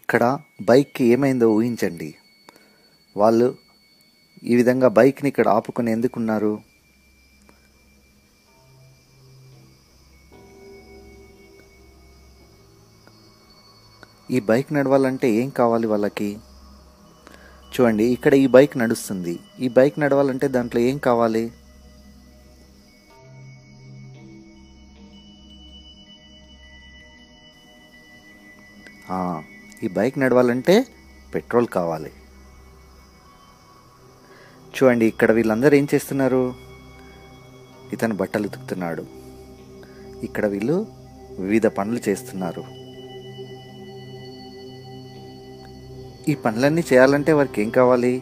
ఇక్కడ బైక్కి ఏమైందో ఊహించండి. వాళ్ళు ఈ విధంగా బైక్ని ఇక్కడ ఆపుకొని ఎందుకున్నారు? ఈ బైక్ నడవాలంటే ఏం కావాలి వాళ్ళకి? చూడండి ఇక్కడ ఈ బైక్ నడుస్తుంది. ఈ బైక్ నడవాలంటే దాంట్లో ఏం కావాలి? ఈ బైక్ నడవాలంటే పెట్రోల్ కావాలి. చూడండి ఇక్కడ వీళ్ళందరూ ఏం చేస్తున్నారు? ఇతను బట్టలు ఉతుకుతున్నాడు. ఇక్కడ వీళ్ళు వివిధ పనులు చేస్తున్నారు. ఈ పనులన్నీ చేయాలంటే వారికి ఏం కావాలి?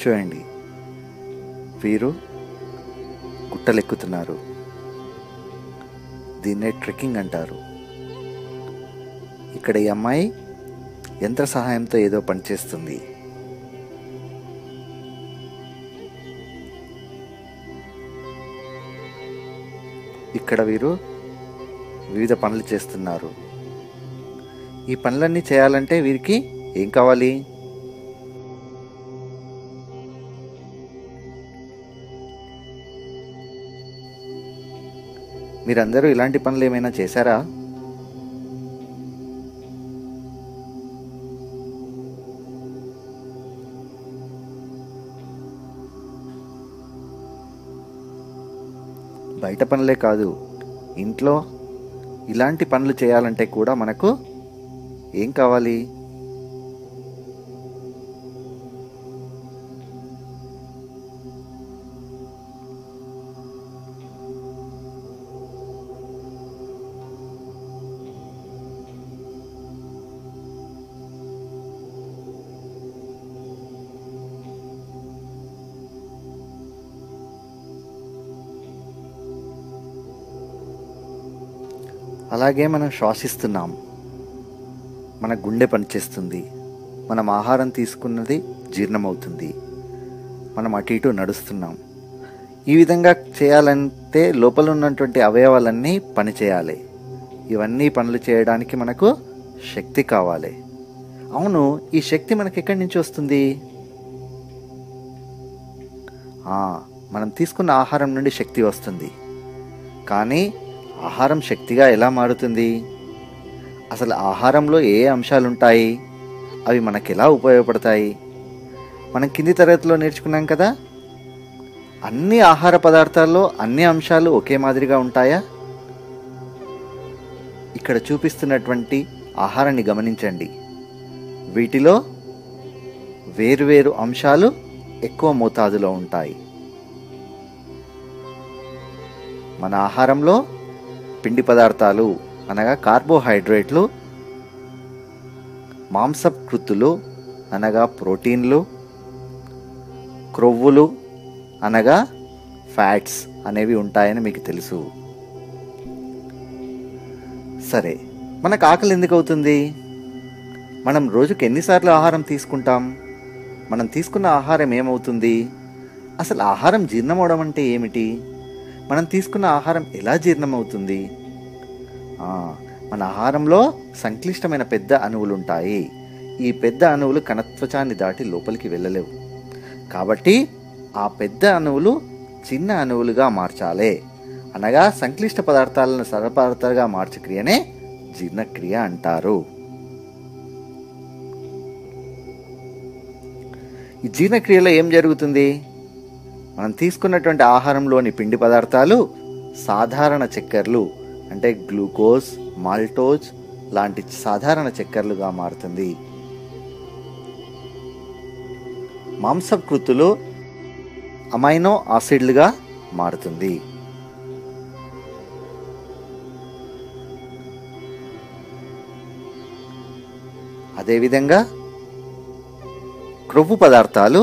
చూడండి వీరు గుట్టలెక్కుతున్నారు. దీన్నే ట్రెక్కింగ్ అంటారు. ఇక్కడ ఈ అమ్మాయి యంత్ర సహాయంతో ఏదో పనిచేస్తుంది ఇక్కడ వీరు వివిధ పనులు చేస్తున్నారు. ఈ పనులన్నీ చేయాలంటే వీరికి ఏం కావాలి? మీరందరూ ఇలాంటి పనులు ఏమైనా చేశారా? బయట పనులే కాదు ఇంట్లో ఇలాంటి పనులు చేయాలంటే కూడా మనకు ఏం కావాలి? అలాగే మనం శ్వాసిస్తున్నాం. మన గుండె పనిచేస్తుంది. మనం ఆహారం తీసుకున్నది జీర్ణమవుతుంది. మనం అటు ఇటు నడుస్తున్నాం. ఈ విధంగా చేయాలంటే లోపల ఉన్నటువంటి అవయవాలన్నీ పని చేయాలి ఇవన్నీ పనులు చేయడానికి మనకు శక్తి కావాలి. అవును ఈ శక్తి మనకి ఎక్కడి నుంచి వస్తుంది? మనం తీసుకున్న ఆహారం నుండి శక్తి వస్తుంది. కానీ ఆహారం శక్తిగా ఎలా మారుతుంది? అసలు ఆహారంలో ఏ అంశాలు ఉంటాయి అవి మనకు ఎలా ఉపయోగపడతాయి? మనం కింది తరగతిలో నేర్చుకున్నాం కదా? అన్ని ఆహార పదార్థాల్లో అన్ని అంశాలు ఒకే మాదిరిగా ఉంటాయా? ఇక్కడ చూపిస్తున్నటువంటి ఆహారాన్ని గమనించండి. వీటిలో వేరువేరు అంశాలు ఎక్కువ మోతాదులో ఉంటాయి. మన ఆహారంలో పిండి పదార్థాలు అనగా కార్బోహైడ్రేట్లు మాంసకృతులు అనగా ప్రోటీన్లు క్రొవ్వులు అనగా ఫ్యాట్స్ అనేవి ఉంటాయని మీకు తెలుసు. సరే మనకు ఆకలి ఎందుకు అవుతుంది? మనం రోజుకి ఎన్నిసార్లు ఆహారం తీసుకుంటాం? మనం తీసుకున్న ఆహారం ఏమవుతుంది? అసలు ఆహారం జీర్ణమవడం అంటే ఏమిటి? మనం తీసుకున్న ఆహారం ఎలా జీర్ణమవుతుంది? మన ఆహారంలో సంక్లిష్టమైన పెద్ద అణువులు ఉంటాయి ఈ పెద్ద అణువులు కణత్వచాన్ని దాటి లోపలికి వెళ్ళలేవు. కాబట్టి ఆ పెద్ద అణువులు చిన్న అణువులుగా మార్చాలి. అనగా సంక్లిష్ట పదార్థాలను సరళ పదార్థాలుగా మార్చే క్రియనే జీర్ణక్రియ అంటారు. ఈ జీర్ణక్రియలో ఏం జరుగుతుంది? మనం తీసుకున్నటువంటి ఆహారంలోని పిండి పదార్థాలు సాధారణ చక్కెరలు అంటే గ్లూకోజ్ మాల్టోజ్ లాంటి సాధారణ చక్కెరలుగా మారుతుంది. మాంసకృతులు అమైనో ఆసిడ్లుగా మారుతుంది. అదేవిధంగా క్రొవ్వు పదార్థాలు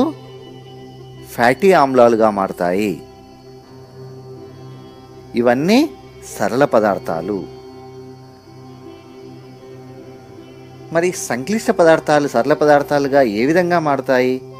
ఫ్యాటీ ఆమ్లాలుగా మారతాయి. ఇవన్నీ సరళ పదార్థాలు. మరి సంక్లిష్ట పదార్థాలు సరళ పదార్థాలుగా ఏ విధంగా మారుతాయి?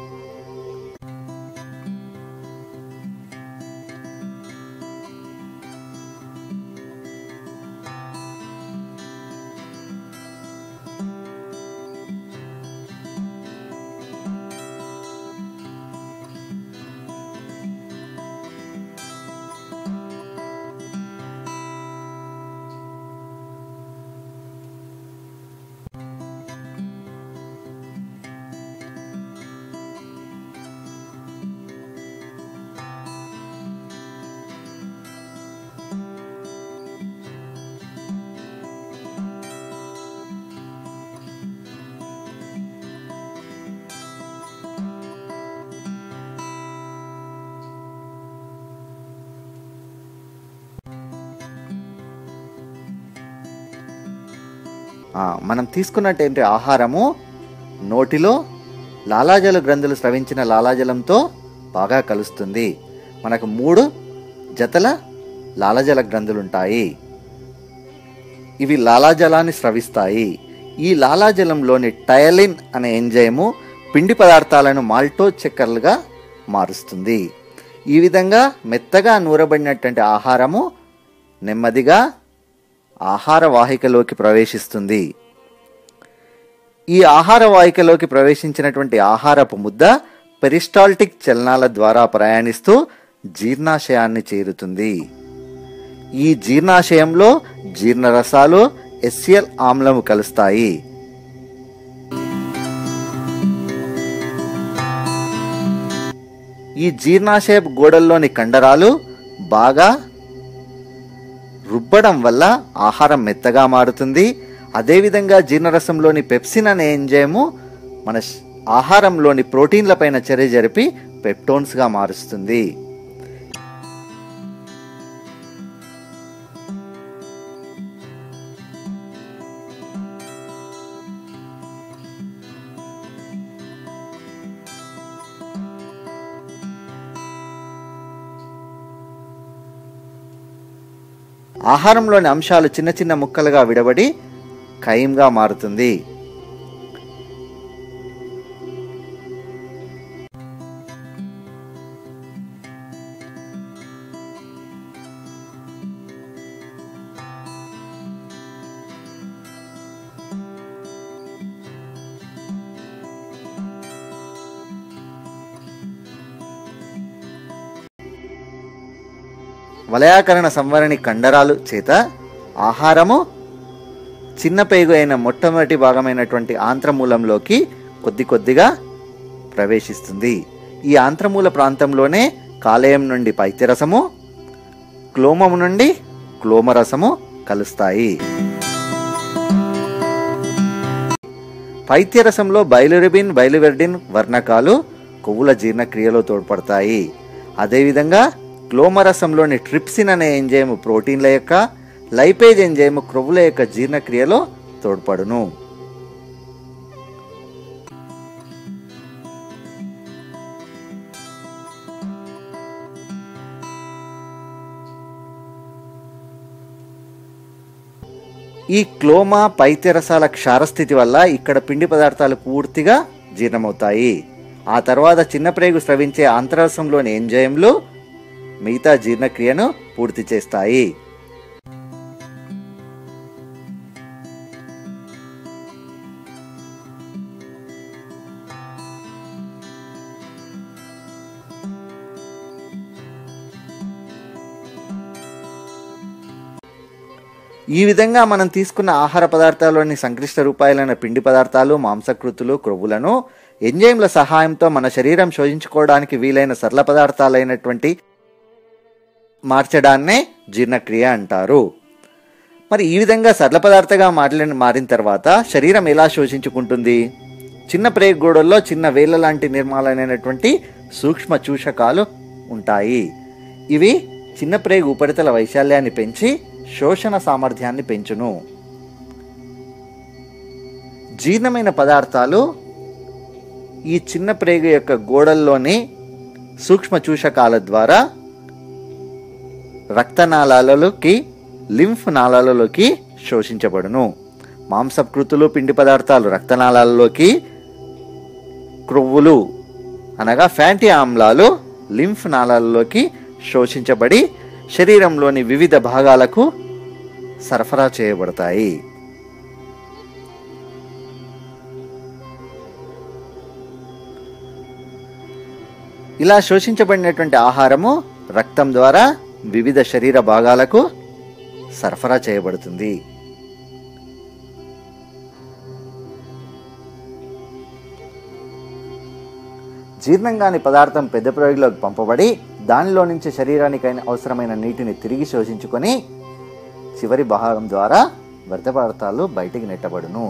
మనం తీసుకున్నటువంటి ఆహారము నోటిలో లాలాజల గ్రంథులు స్రవించిన లాలాజలంతో బాగా కలుస్తుంది. మనకు మూడు జతల లాలాజల గ్రంథులుంటాయి. ఇవి లాలాజలాన్ని స్రవిస్తాయి. ఈ లాలాజలంలోని టయలిన్ అనే ఎంజైము పిండి పదార్థాలను మాల్టో చక్కెరలుగా మారుస్తుంది. ఈ విధంగా మెత్తగా నూరబడినటువంటి ఆహారము నెమ్మదిగా ఆహార వాహికలోకి ప్రవేశిస్తుంది. ఈ ఆహార వాహికలోకి ప్రవేశించినటువంటి ఆహారపు ముద్ద పెరిస్టాల్టిక్ చలనాల ద్వారా ప్రయాణిస్తూ జీర్ణాశయాన్ని చేరుతుంది. ఈ జీర్ణాశయంలో జీర్ణరసాలు ఎస్సిఎల్ ఆమ్లము కలుస్తాయి. ఈ జీర్ణాశయపు గోడల్లోని కండరాలు బాగా రుబ్బడం వల్ల ఆహారం మెత్తగా మారుతుంది. అదేవిధంగా జీర్ణరసంలోని పెప్సిన్ అనే ఎంజైము మన ఆహారంలోని ప్రోటీన్లపైన చర్య జరిపి పెప్టోన్స్గా మారుస్తుంది. ఆహారంలోని అంశాలు చిన్న చిన్న ముక్కలుగా విడబడి ఖయంగా మారుతుంది. వలయాకరణ సంవరణి కండరాలు చేత ఆహారము చిన్న పేగు అయిన మొట్టమొదటి భాగమైనటువంటి ఆంత్రమూలంలోకి కొద్ది కొద్దిగా ప్రవేశిస్తుంది. ఈ ఆంత్రమూల ప్రాంతంలోనే కాలేయం నుండి పైత్యరసము క్లోమము నుండి క్లోమరసము కలుస్తాయి. పైత్యరసంలో బయలురెబిన్ బయలువెర్డిన్ వర్ణకాలు కొవ్వుల జీర్ణక్రియలో తోడ్పడతాయి. అదేవిధంగా క్లోమరసంలోని ట్రిప్సిన్ అనే ఎంజైమ్ ప్రోటీన్ల యొక్క లైపేజ్ ఎంజైమ్ క్రొవ్వుల యొక్క జీర్ణక్రియలో తోడ్పడును. ఈ క్లోమా పైత్యరసాల క్షారస్థితి వల్ల ఇక్కడ పిండి పదార్థాలు పూర్తిగా జీర్ణమవుతాయి. ఆ తర్వాత చిన్నప్రేగు స్రవించే అంతరసంలోని ఎంజైమ్లు మిగతా జీర్ణక్రియను పూర్తి చేస్తాయి. ఈ విధంగా మనం తీసుకున్న ఆహార పదార్థాల్లోని సంక్లిష్ట రూపాయలైన పిండి పదార్థాలు మాంసకృతులు క్రొవ్వులను ఎంజైమ్ల సహాయంతో మన శరీరం శోధించుకోవడానికి వీలైన సరళ పదార్థాలైనటువంటి మార్చడాన్నే జీర్ణక్రియ అంటారు. మరి ఈ విధంగా సరళ పదార్థంగా మారిన మారిన తర్వాత శరీరం ఎలా శోషించుకుంటుంది? చిన్న ప్రేగు గోడల్లో చిన్న వేళ్ళ లాంటి నిర్మాణమైనటువంటి సూక్ష్మ చూషకాలు ఉంటాయి. ఇవి చిన్న ప్రేగు ఉపరితల వైశాల్యాన్ని పెంచి శోషణ సామర్థ్యాన్ని పెంచును. జీర్ణమైన పదార్థాలు ఈ చిన్న ప్రేగు యొక్క గోడల్లోని సూక్ష్మ చూషకాల ద్వారా రక్తనాళాలలోకి లింఫ్ నాళాలలోకి శోషించబడును. మాంసకృతులు పిండి పదార్థాలు రక్తనాళాలలోకి క్రొవ్వులు అనగా ఫ్యాటీ ఆమ్లాలు లింఫ్ నాళాలలోకి శోషించబడి శరీరంలోని వివిధ భాగాలకు సరఫరా చేయబడతాయి. ఇలా శోషించబడినటువంటి ఆహారము రక్తం ద్వారా వివిధ శరీర భాగాలకు సరఫరా చేయబడుతుంది. జీర్ణం కాని పదార్థం పెద్ద ప్రయోగిలోకి పంపబడి దానిలో నుంచి శరీరానికి అవసరమైన నీటిని తిరిగి శోషించుకొని చివరి భాగం ద్వారా వ్యర్థ పదార్థాలు బయటికి నెట్టబడును.